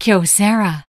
Kyocera.